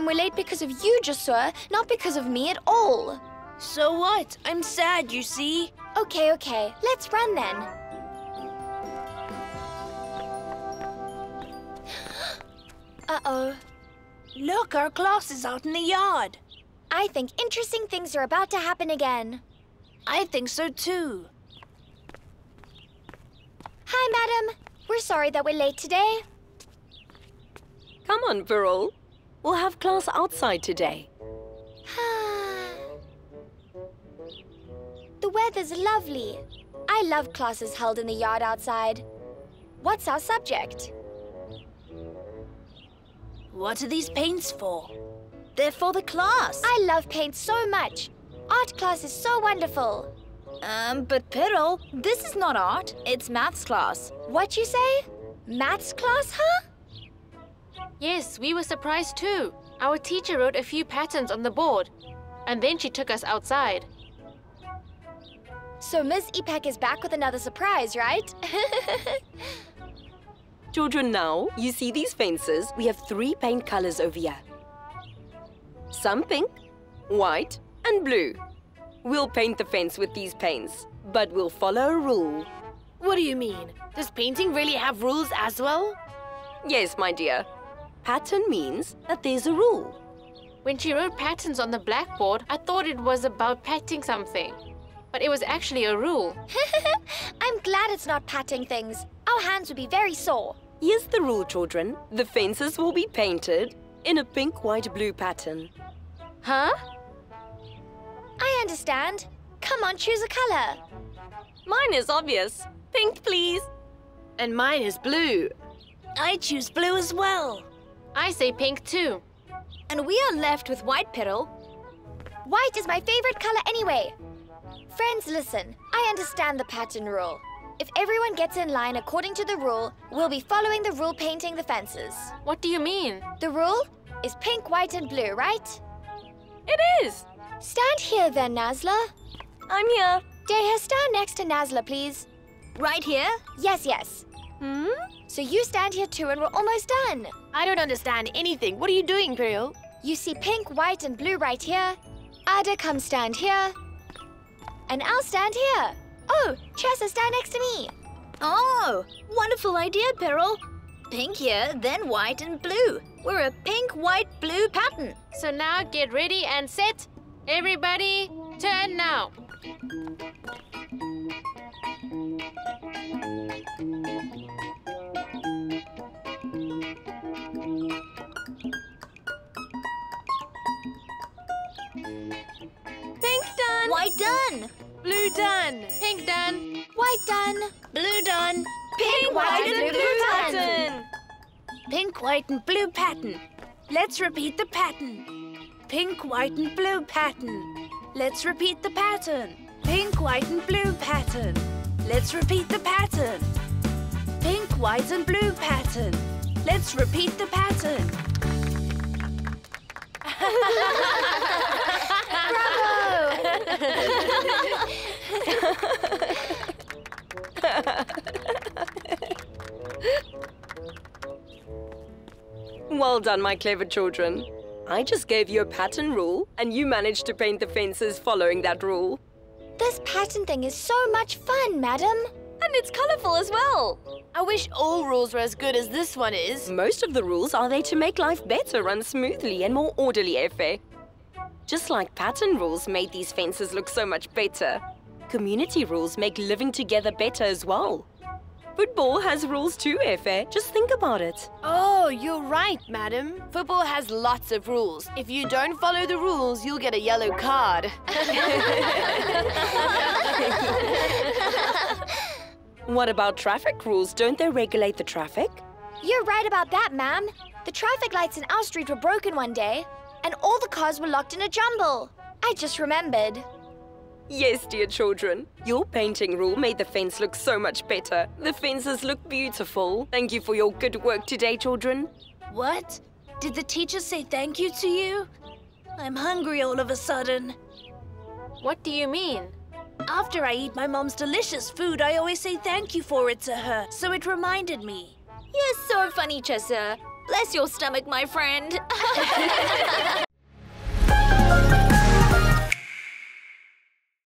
time we're late because of you, Jasur, not because of me at all. So what? I'm sad, you see. Okay, okay. Let's run then. Uh-oh. Look, our class is out in the yard. I think interesting things are about to happen again. I think so too. Hi, madam. We're sorry that we're late today. Come on, Piril. We'll have class outside today. the weather's lovely. I love classes held in the yard outside. What's our subject? What are these paints for? They're for the class. I love paint so much. Art class is so wonderful. Um, but Piril, this is not art. It's maths class. What you say? Maths class, huh? Yes, we were surprised too. Our teacher wrote a few patterns on the board, and then she took us outside. So Ms. Ipak is back with another surprise, right? Children, now, you see these fences? We have three paint colors over here. Some pink, white, and blue. We'll paint the fence with these paints, but we'll follow a rule. What do you mean? Does painting really have rules as well? Yes, my dear. Pattern means that there's a rule. When she wrote patterns on the blackboard, I thought it was about patting something. But it was actually a rule. I'm glad it's not patting things. Our hands would be very sore. Here's the rule, children. The fences will be painted in a pink, white, blue pattern. Huh? I understand. Come on, choose a color. Mine is obvious. Pink, please. And mine is blue. I choose blue as well. I say pink too. And we are left with white, Piril. White is my favorite color anyway. Friends, listen. I understand the pattern rule. If everyone gets in line according to the rule, we'll be following the rule painting the fences. What do you mean? The rule is pink, white, and blue, right? It is. Stand here then, Nazla. I'm here. Deha, stand next to Nazla, please. Right here? Yes, yes. Hmm? So you stand here too and we're almost done. I don't understand anything. What are you doing, Piril? You see pink, white, and blue right here. Ada, come stand here. And I'll stand here. Oh, Chessa, stand next to me. Oh, wonderful idea, Piril. Pink here, then white and blue. We're a pink, white, blue pattern. So now get ready and set. Everybody, turn now. Blue done. Pink done. White done. Blue done. Pink, white, and blue pattern. Pink, white, and blue pattern. Let's repeat the pattern. Pink, white, and blue pattern. Let's repeat the pattern. Pink, white, and blue pattern. Let's repeat the pattern. Pink, white, and blue pattern. Let's repeat the pattern. Well done, my clever children. I just gave you a pattern rule, and you managed to paint the fences following that rule. This pattern thing is so much fun, madam. And it's colorful as well. I wish all rules were as good as this one is. Most of the rules are there to make life better, run smoothly, and more orderly, Efe. Just like pattern rules made these fences look so much better, community rules make living together better as well. Football has rules too, Efe. Just think about it. Oh, you're right, madam. Football has lots of rules. If you don't follow the rules, you'll get a yellow card. What about traffic rules? Don't they regulate the traffic? You're right about that, ma'am. The traffic lights in our street were broken one day, and all the cars were locked in a jumble. I just remembered. Yes, dear children. Your painting rule made the fence look so much better. The fences look beautiful. Thank you for your good work today, children. What? Did the teacher say thank you to you? I'm hungry all of a sudden. what do you mean? After I eat my mom's delicious food, I always say thank you for it to her, so it reminded me. You're so funny, Chessa. Bless your stomach, my friend.